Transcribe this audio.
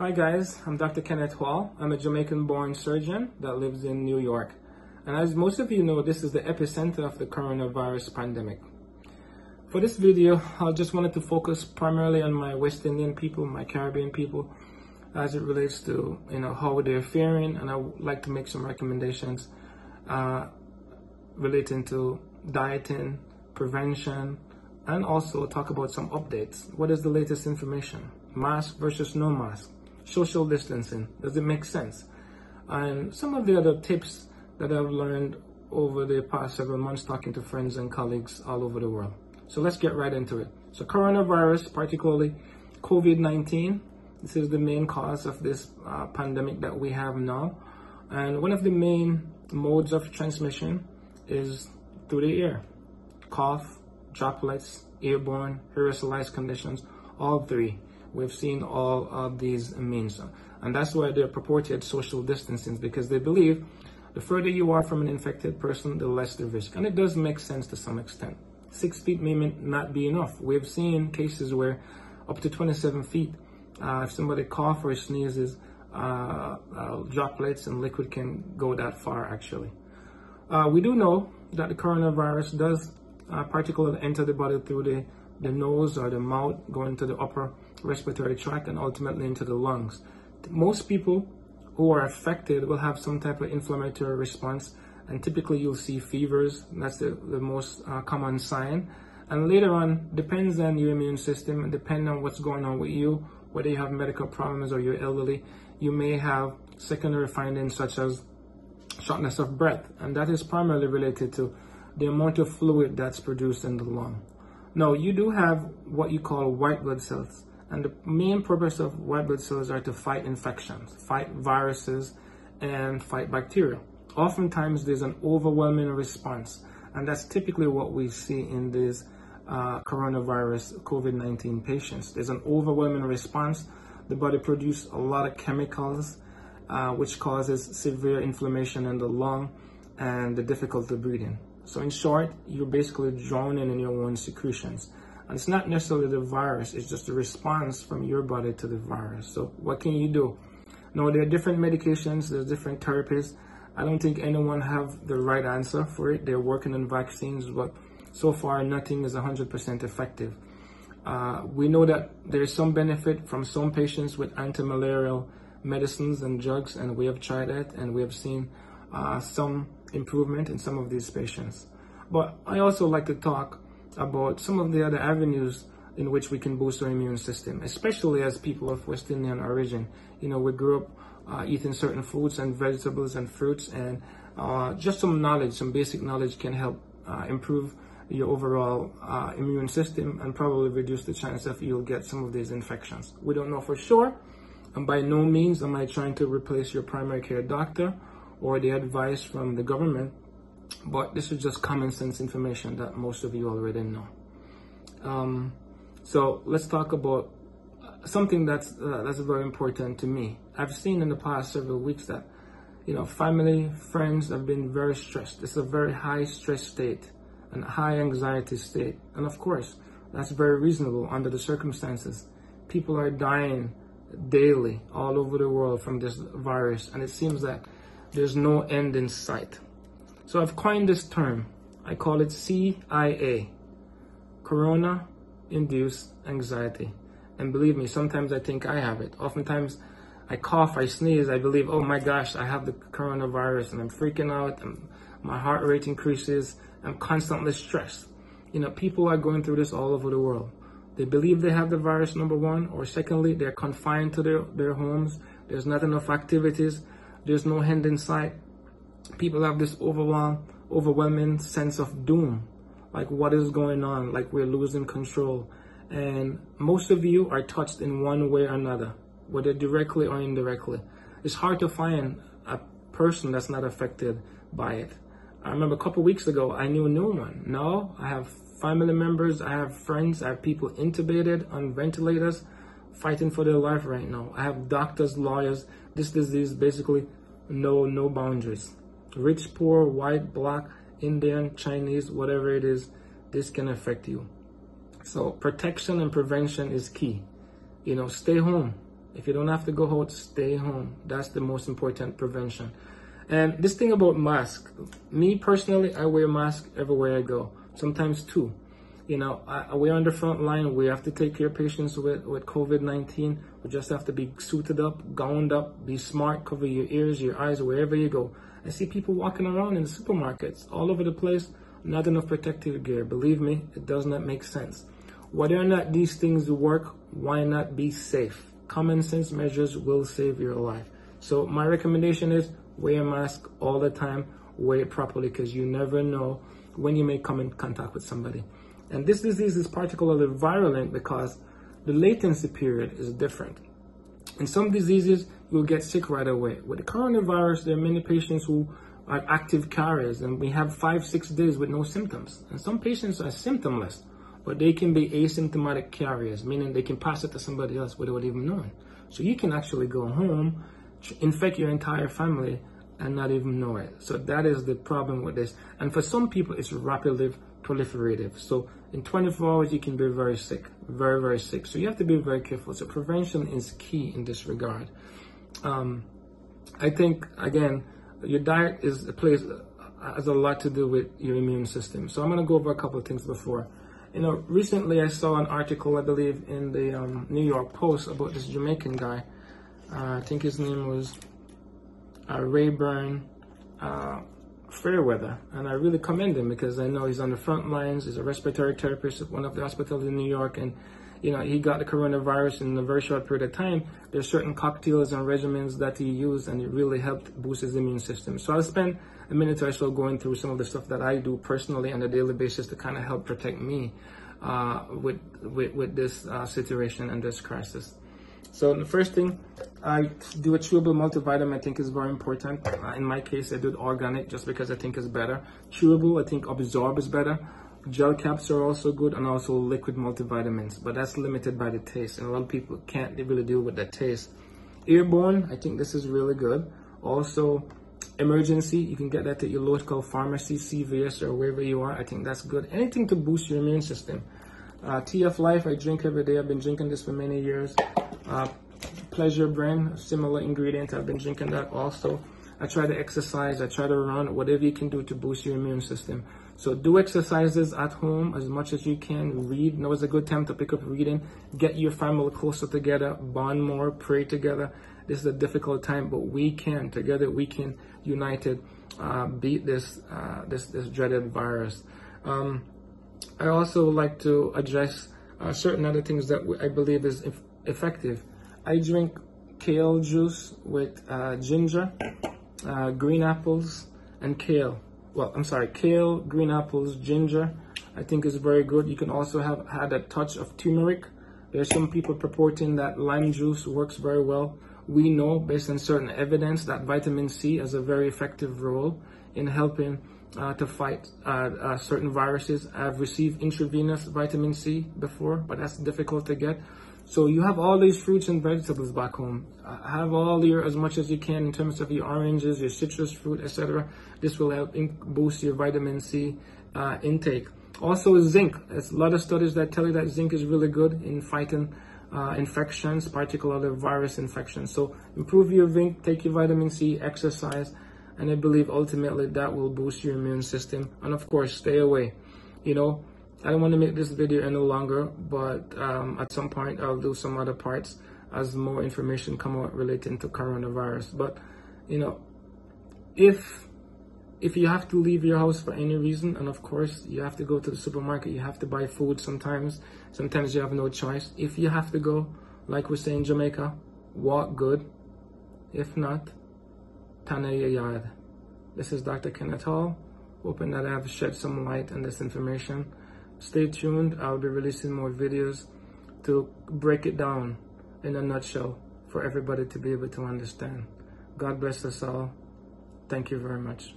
Hi guys, I'm Dr. Kenneth Hall. I'm a Jamaican-born surgeon that lives in New York. And as most of you know, this is the epicenter of the coronavirus pandemic. For this video, I just wanted to focus primarily on my West Indian people, my Caribbean people, as it relates to you know how they're faring, and I would like to make some recommendations uh, relating to dieting, prevention, and also talk about some updates. What is the latest information? Mask versus no mask, social distancing. Does it make sense? And some of the other tips that I've learned over the past several months talking to friends and colleagues all over the world. So let's get right into it. So coronavirus, particularly COVID-19, this is the main cause of this uh, pandemic that we have now. And one of the main modes of transmission is through the air. Cough, droplets, airborne, aerosolized conditions, all three. We've seen all of these means. And that's why they're purported social distancing because they believe the further you are from an infected person, the less the risk. And it does make sense to some extent. Six feet may not be enough. We've seen cases where up to 27 feet, uh, if somebody coughs or sneezes, uh, uh, droplets and liquid can go that far actually. Uh, we do know that the coronavirus does uh, particularly enter the body through the, the nose or the mouth, going to the upper respiratory tract and ultimately into the lungs. Most people who are affected will have some type of inflammatory response and typically you'll see fevers. That's the, the most uh, common sign. And later on depends on your immune system and depending on what's going on with you whether you have medical problems or you're elderly you may have secondary findings such as shortness of breath and that is primarily related to the amount of fluid that's produced in the lung. Now you do have what you call white blood cells and the main purpose of white blood cells are to fight infections, fight viruses, and fight bacteria. Oftentimes, there's an overwhelming response, and that's typically what we see in these uh, coronavirus COVID-19 patients. There's an overwhelming response. The body produces a lot of chemicals, uh, which causes severe inflammation in the lung and the difficulty breathing. So in short, you're basically drowning in your own secretions. And it's not necessarily the virus, it's just a response from your body to the virus. So what can you do? Now there are different medications, there's different therapies. I don't think anyone have the right answer for it. They're working on vaccines, but so far nothing is 100% effective. Uh, we know that there's some benefit from some patients with anti-malarial medicines and drugs, and we have tried it, and we have seen uh, some improvement in some of these patients. But I also like to talk about some of the other avenues in which we can boost our immune system, especially as people of West Indian origin. You know, we grew up uh, eating certain foods and vegetables and fruits, and uh, just some knowledge, some basic knowledge can help uh, improve your overall uh, immune system and probably reduce the chance that you'll get some of these infections. We don't know for sure, and by no means am I trying to replace your primary care doctor or the advice from the government but this is just common sense information that most of you already know. Um, so let's talk about something that's uh, that's very important to me. I've seen in the past several weeks that you know family, friends have been very stressed. It's a very high stress state and high anxiety state, and of course that's very reasonable under the circumstances. People are dying daily all over the world from this virus, and it seems that there's no end in sight. So I've coined this term. I call it CIA, Corona Induced Anxiety. And believe me, sometimes I think I have it. Oftentimes I cough, I sneeze, I believe, oh my gosh, I have the coronavirus and I'm freaking out and my heart rate increases. I'm constantly stressed. You know, people are going through this all over the world. They believe they have the virus, number one, or secondly, they're confined to their, their homes. There's not enough activities. There's no hand in sight people have this overwhelm, overwhelming sense of doom. Like what is going on? Like we're losing control. And most of you are touched in one way or another, whether directly or indirectly. It's hard to find a person that's not affected by it. I remember a couple weeks ago, I knew no one. Now I have family members, I have friends, I have people intubated on ventilators fighting for their life right now. I have doctors, lawyers. This disease basically no no boundaries rich, poor, white, black, Indian, Chinese, whatever it is, this can affect you. So protection and prevention is key. You know, stay home. If you don't have to go out, stay home. That's the most important prevention. And this thing about mask, me personally, I wear mask everywhere I go. Sometimes two. You know, I, we're on the front line. We have to take care of patients with, with COVID-19. We just have to be suited up, gowned up, be smart, cover your ears, your eyes, wherever you go. I see people walking around in supermarkets all over the place, not enough protective gear. Believe me, it does not make sense. Whether or not these things work, why not be safe? Common sense measures will save your life. So my recommendation is wear a mask all the time, wear it properly because you never know when you may come in contact with somebody. And this disease is particularly virulent because the latency period is different. In some diseases, you'll get sick right away. With the coronavirus, there are many patients who are active carriers, and we have five, six days with no symptoms. And some patients are symptomless, but they can be asymptomatic carriers, meaning they can pass it to somebody else without even knowing. So you can actually go home, infect your entire family, and not even know it. So that is the problem with this. And for some people, it's rapidly proliferative. So in 24 hours, you can be very sick, very, very sick. So you have to be very careful. So prevention is key in this regard. Um, I think, again, your diet is a place has a lot to do with your immune system. So I'm going to go over a couple of things before. You know, recently I saw an article, I believe, in the um, New York Post about this Jamaican guy. Uh, I think his name was uh, Rayburn. Uh, Fairweather, and I really commend him because I know he's on the front lines. He's a respiratory therapist at one of the hospitals in New York, and you know he got the coronavirus in a very short period of time. There's certain cocktails and regimens that he used, and it really helped boost his immune system. So I'll spend a minute or so going through some of the stuff that I do personally on a daily basis to kind of help protect me uh, with, with with this uh, situation and this crisis. So the first thing, I do a chewable multivitamin. I think is very important. Uh, in my case, I do organic just because I think is better. Chewable, I think absorb is better. Gel caps are also good, and also liquid multivitamins, but that's limited by the taste, and a lot of people can't really deal with that taste. Airborne, I think this is really good. Also, Emergen-C, you can get that at your local pharmacy, CVS, or wherever you are. I think that's good. Anything to boost your immune system. Uh, TF Life, I drink every day. I've been drinking this for many years. Uh, pleasure brand, similar ingredients. I've been drinking that also. I try to exercise, I try to run, whatever you can do to boost your immune system. So do exercises at home as much as you can. Read. Now is a good time to pick up reading. Get your family closer together. Bond more. Pray together. This is a difficult time, but we can together. We can united uh, beat this uh, this this dreaded virus. Um, I also like to address uh, certain other things that I believe is effective. I drink kale juice with uh, ginger, uh, green apples, and kale. Well, I'm sorry, kale, green apples, ginger. I think is very good. You can also have had a touch of turmeric. There's some people purporting that lime juice works very well. We know, based on certain evidence, that vitamin C has a very effective role in helping uh, to fight uh, uh, certain viruses. I've received intravenous vitamin C before, but that's difficult to get. So you have all these fruits and vegetables back home. Uh, have all your as much as you can in terms of your oranges, your citrus fruit, etc. This will help boost your vitamin C uh, intake. Also zinc. There's a lot of studies that tell you that zinc is really good in fighting uh, infections, particularly virus infections. So improve your zinc, take your vitamin C, exercise, and I believe ultimately that will boost your immune system. And of course, stay away. You know, I don't want to make this video any longer, but um, at some point I'll do some other parts as more information come out relating to coronavirus. But you know, if if you have to leave your house for any reason, and of course you have to go to the supermarket, you have to buy food sometimes. Sometimes you have no choice. If you have to go, like we say in Jamaica, walk good. If not, tana yard. This is Dr. Kenneth Hall. Hoping that I have shed some light on this information. Stay tuned. I'll be releasing more videos to break it down in a nutshell for everybody to be able to understand. God bless us all. Thank you very much.